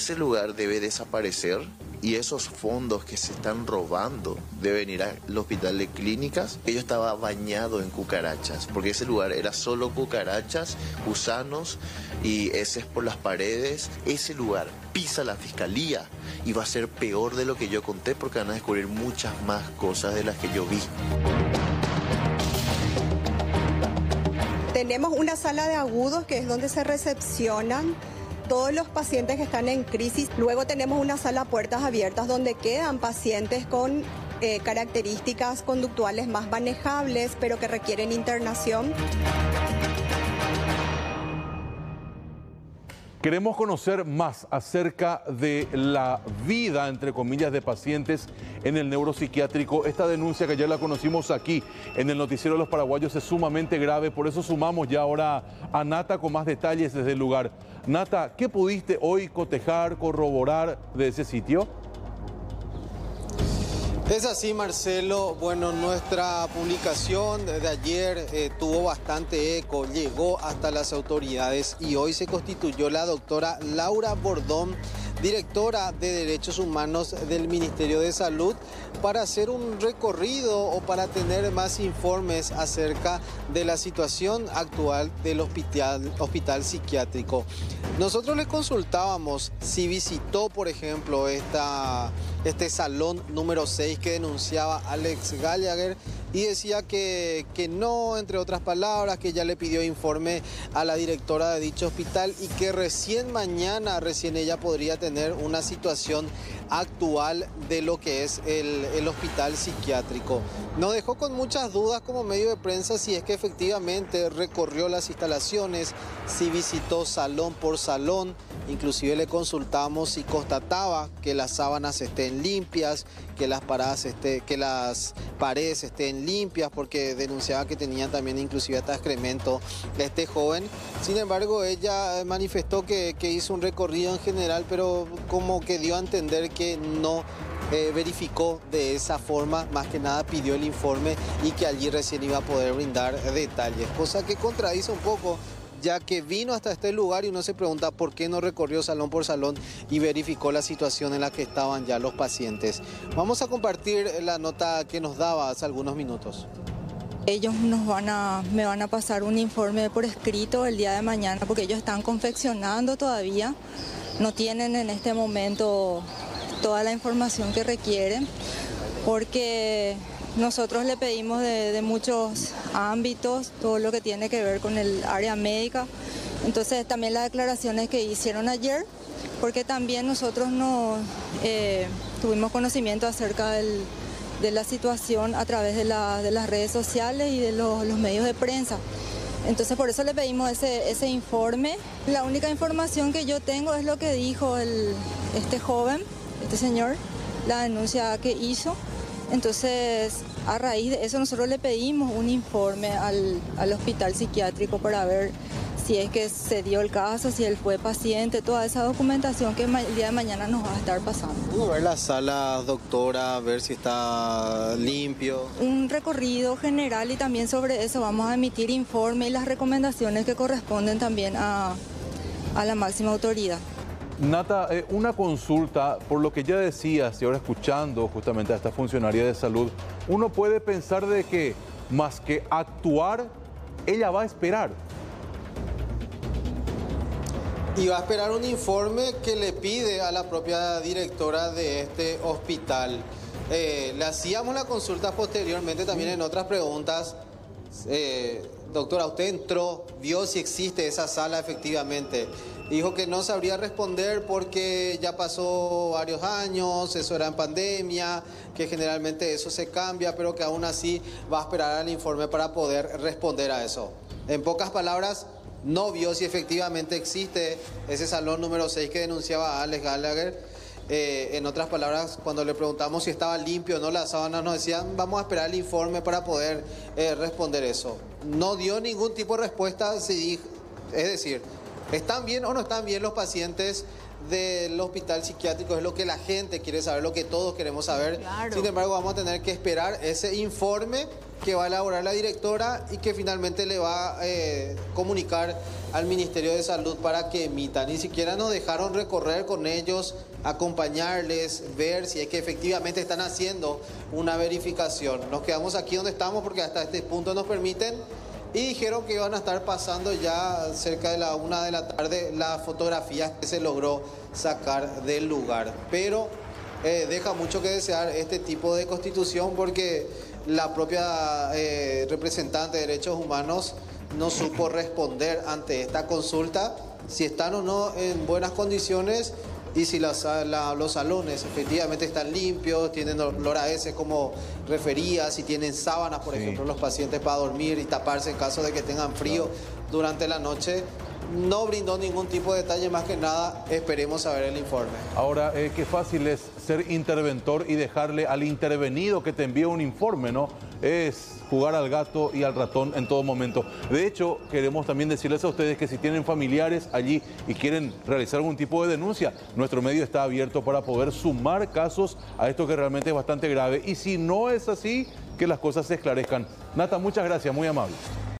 ese lugar debe desaparecer y esos fondos que se están robando deben ir al hospital de clínicas. Ellos estaba bañado en cucarachas, porque ese lugar era solo cucarachas, gusanos y heces por las paredes. Ese lugar pisa la fiscalía y va a ser peor de lo que yo conté porque van a descubrir muchas más cosas de las que yo vi. Tenemos una sala de agudos que es donde se recepcionan todos los pacientes que están en crisis. Luego tenemos una sala puertas abiertas donde quedan pacientes con eh, características conductuales más manejables, pero que requieren internación. Queremos conocer más acerca de la vida, entre comillas, de pacientes en el neuropsiquiátrico. Esta denuncia que ya la conocimos aquí en el Noticiero de los Paraguayos es sumamente grave, por eso sumamos ya ahora a Nata con más detalles desde el lugar. Nata, ¿qué pudiste hoy cotejar, corroborar de ese sitio? Es así, Marcelo. Bueno, nuestra publicación de ayer eh, tuvo bastante eco, llegó hasta las autoridades y hoy se constituyó la doctora Laura Bordón directora de Derechos Humanos del Ministerio de Salud, para hacer un recorrido o para tener más informes acerca de la situación actual del hospital, psiquiátrico. Nosotros le consultábamos si visitó, por ejemplo, esta, este salón número 6 que denunciaba Alex Gallagher y decía que, que no, entre otras palabras, que ya le pidió informe a la directora de dicho hospital y que recién mañana, recién ella podría tener una situación actual de lo que es el, el hospital psiquiátrico. Nos dejó con muchas dudas como medio de prensa si es que efectivamente recorrió las instalaciones, si visitó salón por salón, inclusive le consultamos si constataba que las sábanas estén limpias, que las, paradas esté, que las paredes estén limpias, porque denunciaba que tenían también inclusive hasta excremento este joven. Sin embargo, ella manifestó que, que hizo un recorrido en general, pero como que dio a entender que no eh, verificó de esa forma, más que nada pidió el informe y que allí recién iba a poder brindar detalles, cosa que contradice un poco ya que vino hasta este lugar y uno se pregunta por qué no recorrió salón por salón y verificó la situación en la que estaban ya los pacientes. Vamos a compartir la nota que nos daba hace algunos minutos. Ellos nos van a, me van a pasar un informe por escrito el día de mañana porque ellos están confeccionando todavía, no tienen en este momento toda la información que requieren, porque nosotros le pedimos de, muchos ámbitos, todo lo que tiene que ver con el área médica. Entonces también las declaraciones que hicieron ayer, porque también nosotros no eh, tuvimos conocimiento acerca de la situación a través de, las redes sociales y de los, medios de prensa. Entonces por eso le pedimos ese, ese, informe. La única información que yo tengo es lo que dijo este joven, este señor, la denuncia que hizo. Entonces, a raíz de eso nosotros le pedimos un informe al, hospital psiquiátrico para ver si es que se dio el caso, si él fue paciente, toda esa documentación que el día de mañana nos va a estar pasando. ¿Cómo ver la sala, doctora, ver si está limpio? Un recorrido general y también sobre eso vamos a emitir informe y las recomendaciones que corresponden también a, a la máxima autoridad. Nata, eh, una consulta, por lo que ya decías y ahora escuchando justamente a esta funcionaria de salud, uno puede pensar de que más que actuar, ella va a esperar. Y va a esperar un informe que le pide a la propia directora de este hospital. Eh, le hacíamos la consulta posteriormente también en otras preguntas. Eh, doctora, usted entró, vio si existe esa sala efectivamente. Dijo que no sabría responder porque ya pasó varios años, eso era en pandemia, que generalmente eso se cambia, pero que aún así va a esperar al informe para poder responder a eso. En pocas palabras, no vio si efectivamente existe ese salón número 6 que denunciaba Alex Gallagher. Eh, en otras palabras, cuando le preguntamos si estaba limpio o no las sábanas, nos decían, vamos a esperar el informe para poder eh, responder eso. No dio ningún tipo de respuesta, es decir, ¿Están bien o no están bien los pacientes del hospital psiquiátrico? Es lo que la gente quiere saber, lo que todos queremos saber. Sin embargo, vamos a tener que esperar ese informe que va a elaborar la directora y que finalmente le va a eh, comunicar al Ministerio de Salud para que emita. Ni siquiera nos dejaron recorrer con ellos, acompañarles, ver si es que efectivamente están haciendo una verificación. Nos quedamos aquí donde estamos porque hasta este punto nos permiten y dijeron que iban a estar pasando ya cerca de la una de la tarde las fotografías que se logró sacar del lugar. Pero eh, deja mucho que desear este tipo de constitución porque la propia eh, representante de derechos humanos no supo responder ante esta consulta si están o no en buenas condiciones y si los salones efectivamente están limpios, tienen olor a como refería, si tienen sábanas, por ejemplo, los pacientes para dormir y taparse en caso de que tengan frío durante la noche. No brindó ningún tipo de detalle, más que nada esperemos a ver el informe. Ahora, eh, qué fácil es ser interventor y dejarle al intervenido que te envíe un informe, ¿no? Es jugar al gato y al ratón en todo momento. De hecho, queremos también decirles a ustedes que si tienen familiares allí y quieren realizar algún tipo de denuncia, nuestro medio está abierto para poder sumar casos a esto que realmente es bastante grave. Y si no es así, que las cosas se esclarezcan. Nata, muchas gracias, muy amable.